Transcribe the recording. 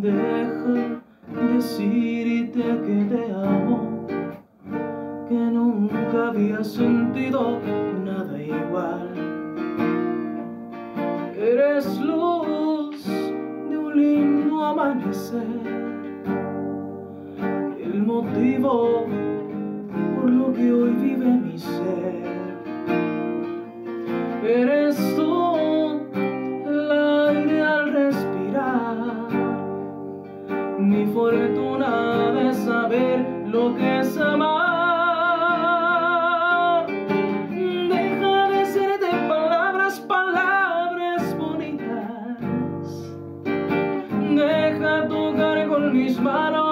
Deja decirte que te amo, que nunca había sentido nada igual. Eres luz de un lindo amanecer, el motivo por lo que hoy vive mi ser eres tú el aire al respirar, mi fortuna de saber lo que es amar. Deja de ser de palabras, palabras bonitas. Deja tu con mis manos.